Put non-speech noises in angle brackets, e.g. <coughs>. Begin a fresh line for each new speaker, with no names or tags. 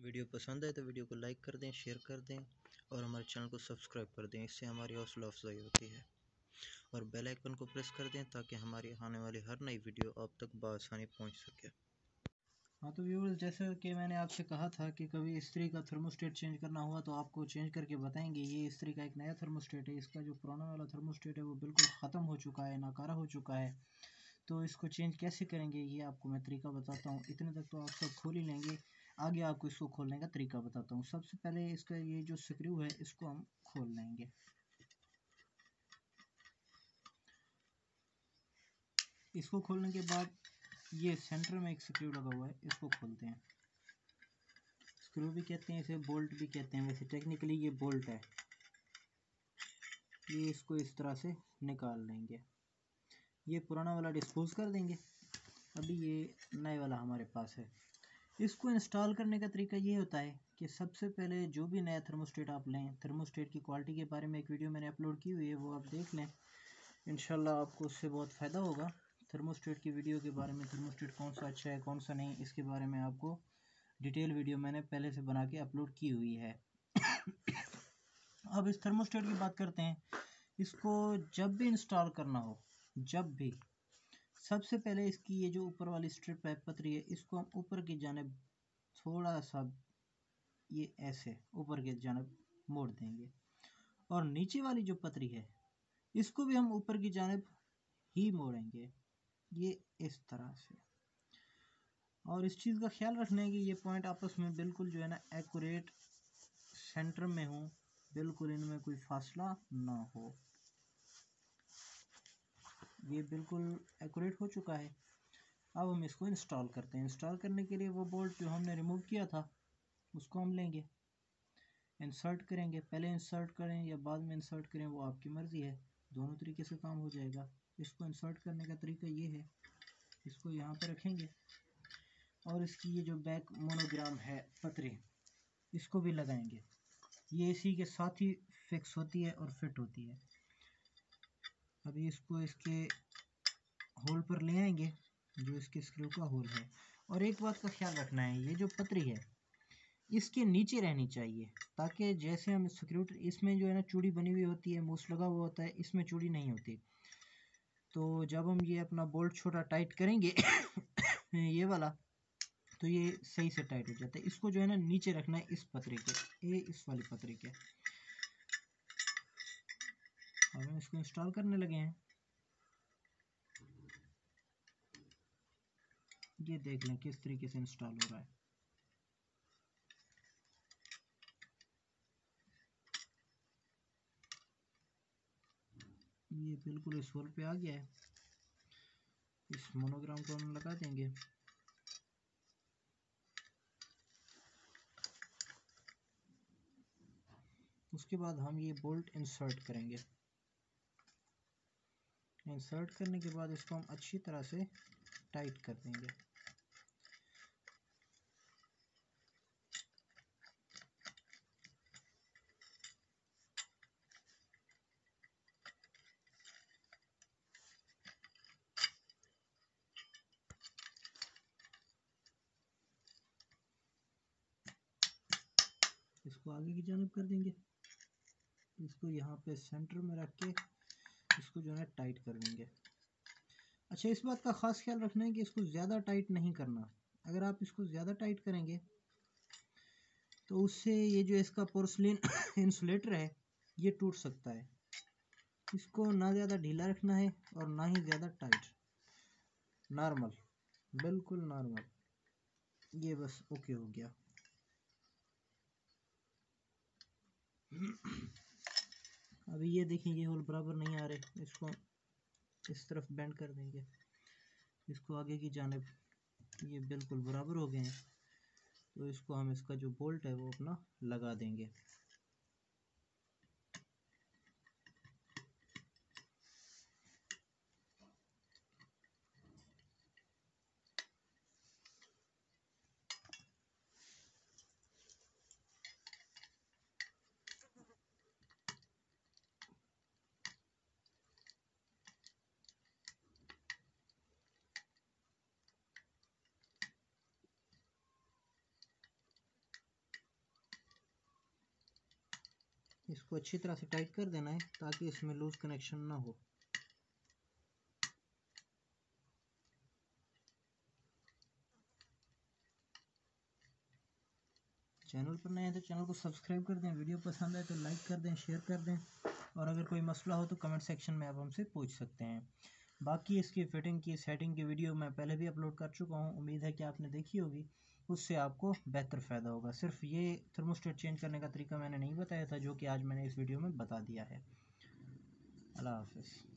Video पसंद आए तो वीडियो को लाइक कर दें, शेयर कर दें और हमारे चैनल को सब्सक्राइब कर दें। इससे हमारी हौसला अफजाई होती है। और बेल आइकन को प्रेस कर दें ताकि हमारी आने वाली हर नई वीडियो आप तक बसानी पहुँच सके।
हाँ तो व्यूवर्स जैसे कि मैंने आपसे कहा था कि कभी इस्त्री का थर्मोस्टेट चेंज करना हुआ तो आपको चेंज करके बताएँगे, ये इस्त्री का एक नया थर्मोस्टेट है। इसका जो पुराना वाला थर्मोस्टेट है वो बिल्कुल ख़त्म हो चुका है, नाकारा हो चुका है। तो इसको चेंज कैसे करेंगे, ये आपको मैं तरीका बताता हूँ। इतने तक तो आप सब खोल ही लेंगे। आगे आपको इसको खोलने का तरीका बताता हूँ। सबसे पहले इसका ये जो स्क्रू है, इसको हम खोल लेंगे। इसको खोलने के बाद ये सेंटर में एक स्क्रू लगा हुआ है, इसको खोलते हैं। स्क्रू भी कहते हैं, इसे बोल्ट भी कहते हैं। वैसे टेक्निकली ये बोल्ट है। ये इसको इस तरह से निकाल लेंगे। ये पुराना वाला डिस्पोज कर देंगे। अभी ये नए वाला हमारे पास है। इसको इंस्टॉल करने का तरीका ये होता है कि सबसे पहले जो भी नया थर्मोस्टेट आप लें थर्मोस्टेट की क्वालिटी के बारे में एक वीडियो मैंने अपलोड की हुई है, वो आप देख लें। इन आपको उससे बहुत फ़ायदा होगा। थर्मोस्टेट की वीडियो के बारे में थर्मोस्टेट कौन सा अच्छा है, कौन सा नहीं, इसके बारे में आपको डिटेल वीडियो मैंने पहले से बना के अपलोड की हुई है। अब इस थर्मोस्टेट की बात करते हैं। इसको जब भी इंस्टॉल करना हो, जब भी सबसे पहले इसकी ये जो ऊपर वाली स्ट्रिप है पतरी है, इसको हम ऊपर की जानब थोड़ा सा ये ऐसे ऊपर की जानब मोड़ देंगे। और नीचे वाली जो पतरी है, इसको भी हम ऊपर की जानब ही मोड़ेंगे। ये इस तरह से। और इस चीज़ का ख्याल रखना है कि ये पॉइंट आपस में बिल्कुल जो है ना एक्यूरेट सेंटर में हो, बिल्कुल इनमें कोई फासला ना हो। ये बिल्कुल एक्यूरेट हो चुका है। अब हम इसको इंस्टॉल करते हैं। इंस्टॉल करने के लिए वो बोल्ट जो हमने रिमूव किया था, उसको हम लेंगे। इंसर्ट करेंगे। पहले इंसर्ट करें या बाद में इंसर्ट करें, वो आपकी मर्ज़ी है। दोनों तरीके से काम हो जाएगा। इसको इंसर्ट करने का तरीका ये है। इसको यहाँ पर रखेंगे। और इसकी ये जो बैक मोनोग्राम है, पतरे, इसको भी लगाएँगे। ये इसी के साथ ही फिक्स होती है और फिट होती है। अभी इसको इसके होल पर ले आएँगे, जो इसके स्क्रू का होल है। और एक बात का ख्याल रखना है, ये जो पतरी है, इसके नीचे रहनी चाहिए, ताकि जैसे हम स्क्रू इसमें जो है ना चूड़ी बनी हुई होती है मूस लगा हुआ होता है, इसमें चूड़ी नहीं होती। तो जब हम ये अपना बोल्ट छोटा टाइट करेंगे, <coughs> ये वाला तो ये सही से टाइट हो जाता है। इसको जो है ना नीचे रखना है इस पतरे के, ये इस वाली पतरे के। अब हम इसको इंस्टॉल करने लगे हैं। ये देख लें किस तरीके से इंस्टॉल हो रहा है। ये बिल्कुल इस होल पे आ गया है। इस मोनोग्राम को हम लगा देंगे। उसके बाद हम ये बोल्ट इंसर्ट करेंगे। इंसर्ट करने के बाद इसको हम अच्छी तरह से टाइट कर देंगे। इसको आगे की जानब कर देंगे। इसको यहाँ पे सेंटर में रख के इसको जो है टाइट कर देंगे अच्छा इस बात का ख़ास ख्याल रखना है कि इसको ज़्यादा टाइट नहीं करना। अगर आप इसको ज़्यादा टाइट करेंगे तो उससे ये जो इसका पोर्सलिन <coughs> इंसुलेटर है, ये टूट सकता है। इसको ना ज़्यादा ढीला रखना है और ना ही ज़्यादा टाइट। नॉर्मल, बिल्कुल नॉर्मल। ये बस ओके हो गया। अभी ये देखेंगे ये होल बराबर नहीं आ रहे। इसको इस तरफ़ बेंड कर देंगे। इसको आगे की जानब ये बिल्कुल बराबर हो गए हैं। तो इसको हम इसका जो बोल्ट है वो अपना लगा देंगे। इसको अच्छी तरह से टाइट कर देना है ताकि इसमें लूज कनेक्शन ना हो। चैनल पर नए हैं तो चैनल को सब्सक्राइब कर दें, वीडियो पसंद आए तो लाइक कर दें शेयर कर दें और अगर कोई मसला हो तो कमेंट सेक्शन में आप हमसे पूछ सकते हैं। बाकी इसकी फ़िटिंग की सेटिंग की वीडियो मैं पहले भी अपलोड कर चुका हूँ। उम्मीद है कि आपने देखी होगी। उससे आपको बेहतर फ़ायदा होगा। सिर्फ़ ये थर्मोस्टेट चेंज करने का तरीका मैंने नहीं बताया था, जो कि आज मैंने इस वीडियो में बता दिया है। अल्लाह हाफिज़।